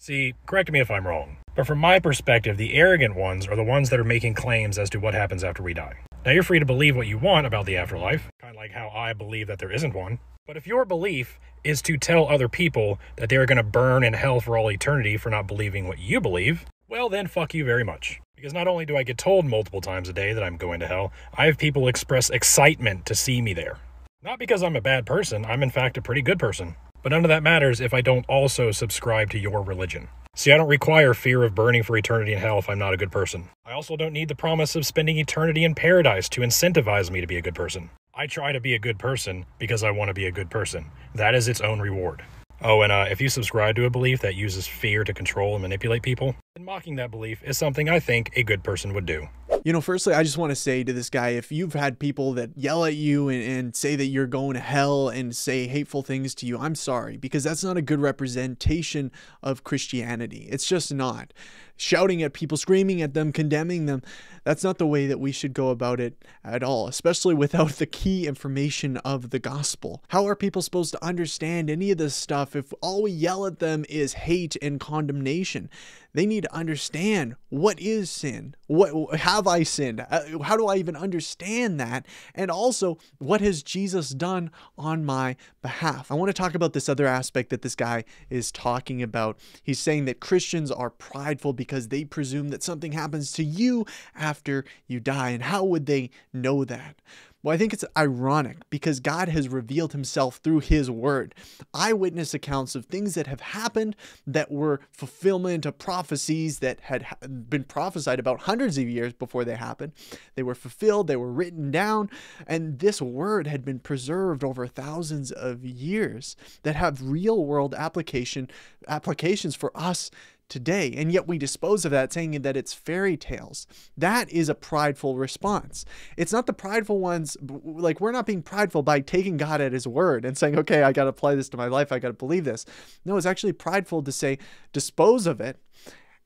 See, correct me if I'm wrong, but from my perspective, the arrogant ones are the ones that are making claims as to what happens after we die. Now, you're free to believe what you want about the afterlife, kind of like how I believe that there isn't one. But if your belief is to tell other people that they're going to burn in hell for all eternity for not believing what you believe, well, then fuck you very much. Because not only do I get told multiple times a day that I'm going to hell, I have people express excitement to see me there. Not because I'm a bad person, I'm in fact a pretty good person. But none of that matters if I don't also subscribe to your religion. See, I don't require fear of burning for eternity in hell if I'm not a good person. I also don't need the promise of spending eternity in paradise to incentivize me to be a good person. I try to be a good person because I want to be a good person. That is its own reward. Oh, and uh, if you subscribe to a belief that uses fear to control and manipulate people, then mocking that belief is something I think a good person would do. You know, firstly, I just want to say to this guy if you've had people that yell at you and, and say that you're going to hell and say hateful things to you, I'm sorry, because that's not a good representation of Christianity. It's just not. Shouting at people, screaming at them, condemning them, that's not the way that we should go about it at all, especially without the key information of the gospel. How are people supposed to understand any of this stuff if all we yell at them is hate and condemnation? They need to understand what is sin? What have I sinned? Uh, how do I even understand that? And also, what has Jesus done on my behalf? I want to talk about this other aspect that this guy is talking about. He's saying that Christians are prideful because they presume that something happens to you after you die. And how would they know that? Well, I think it's ironic because God has revealed himself through his word. Eyewitness accounts of things that have happened that were fulfillment of prophecies that had been prophesied about hundreds of years before they happened. They were fulfilled, they were written down, and this word had been preserved over thousands of years that have real world application applications for us today. And yet we dispose of that saying that it's fairy tales. That is a prideful response. It's not the prideful ones, like we're not being prideful by taking God at his word and saying, okay, I got to apply this to my life. I got to believe this. No, it's actually prideful to say, dispose of it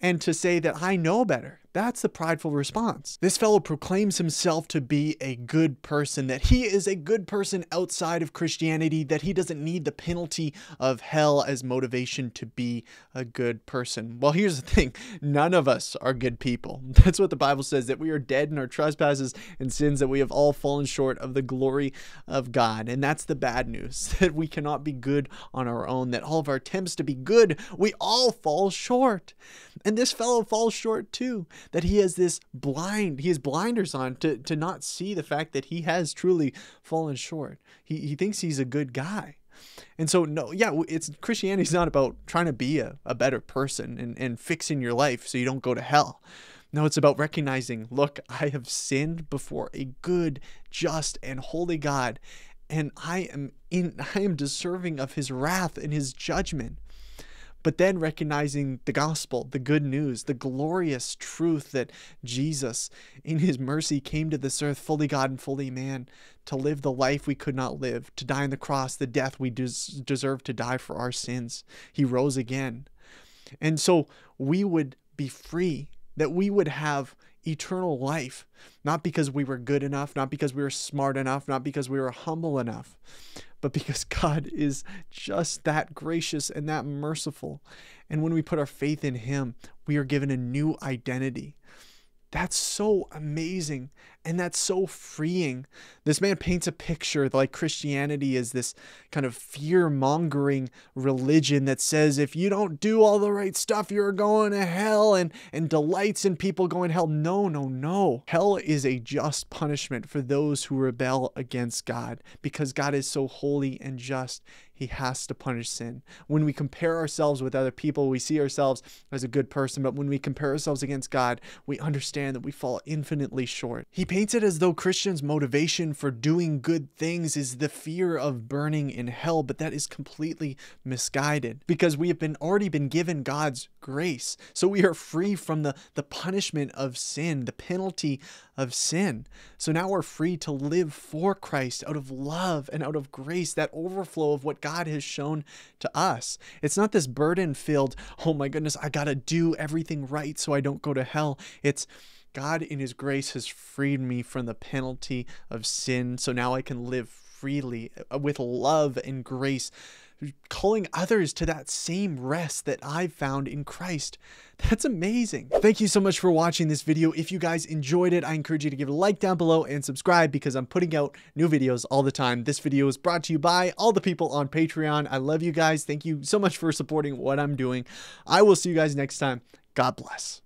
and to say that I know better. That's the prideful response. This fellow proclaims himself to be a good person, that he is a good person outside of Christianity, that he doesn't need the penalty of hell as motivation to be a good person. Well, here's the thing none of us are good people. That's what the Bible says, that we are dead in our trespasses and sins, that we have all fallen short of the glory of God. And that's the bad news, that we cannot be good on our own, that all of our attempts to be good, we all fall short. And this fellow falls short too that he has this blind, he has blinders on to, to not see the fact that he has truly fallen short. He, he thinks he's a good guy. And so, no, yeah, it's Christianity is not about trying to be a, a better person and, and fixing your life so you don't go to hell. No, it's about recognizing, look, I have sinned before a good, just, and holy God, and I am in I am deserving of his wrath and his judgment but then recognizing the gospel, the good news, the glorious truth that Jesus, in his mercy, came to this earth fully God and fully man to live the life we could not live, to die on the cross, the death we des- deserve to die for our sins. He rose again. And so we would be free, that we would have eternal life, not because we were good enough, not because we were smart enough, not because we were humble enough, but because God is just that gracious and that merciful. And when we put our faith in Him, we are given a new identity. That's so amazing and that's so freeing. This man paints a picture like Christianity is this kind of fear mongering religion that says if you don't do all the right stuff, you're going to hell and, and delights in people going to hell. No, no, no. Hell is a just punishment for those who rebel against God because God is so holy and just. He has to punish sin. When we compare ourselves with other people, we see ourselves as a good person, but when we compare ourselves against God, we understand that we fall infinitely short. He paints it as though Christians' motivation for doing good things is the fear of burning in hell, but that is completely misguided because we have been already been given God's grace. So we are free from the, the punishment of sin, the penalty of sin. So now we're free to live for Christ out of love and out of grace, that overflow of what God has shown to us. It's not this burden filled, oh my goodness, I got to do everything right so I don't go to hell. It's God, in His grace, has freed me from the penalty of sin. So now I can live freely uh, with love and grace calling others to that same rest that I've found in Christ. That's amazing. Thank you so much for watching this video. If you guys enjoyed it, I encourage you to give a like down below and subscribe because I'm putting out new videos all the time. This video is brought to you by all the people on Patreon. I love you guys. Thank you so much for supporting what I'm doing. I will see you guys next time. God bless.